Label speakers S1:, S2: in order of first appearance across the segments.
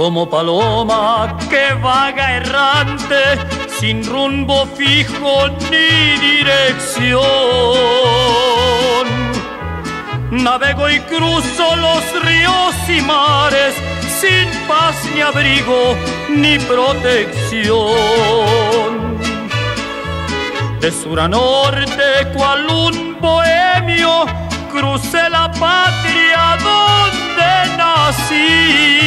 S1: como paloma que vaga errante, sin rumbo fijo ni dirección. Navego y cruzo los ríos y mares, sin paz ni abrigo ni protección. De sur a norte, cual un bohemio, crucé la patria donde nací,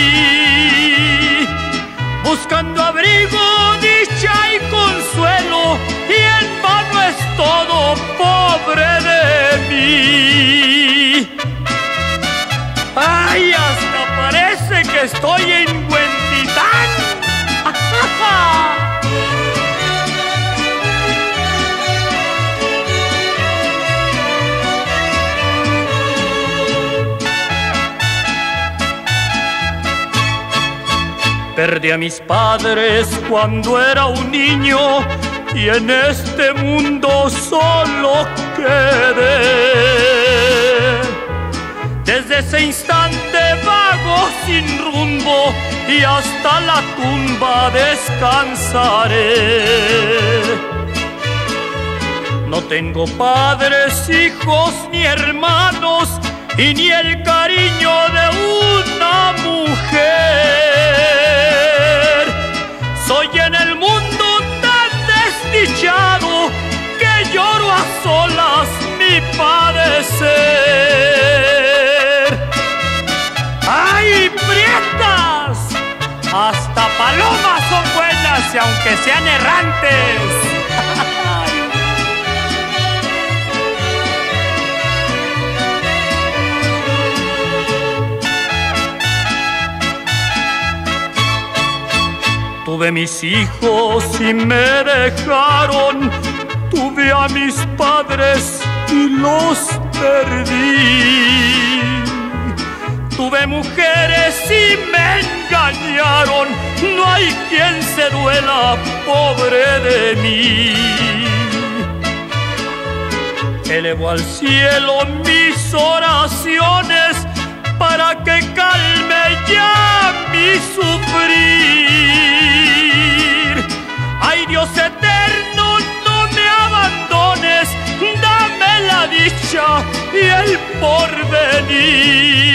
S1: buscando abrigo, dicha y consuelo, y en vano es todo pobre de mí. ¡Ay, hasta parece que estoy en Perdí a mis padres cuando era un niño y en este mundo solo quedé. Desde ese instante vago sin rumbo y hasta la tumba descansaré. No tengo padres, hijos ni hermanos y ni el cariño de una mujer. Mi padecer. ¡Ay, prietas! Hasta palomas son buenas y aunque sean errantes. Tuve mis hijos y me dejaron, tuve a mis padres y los perdí. Tuve mujeres y me engañaron, no hay quien se duela, pobre de mí. Elevo al cielo mis oraciones para que calme ya mi sufrir. y el porvenir.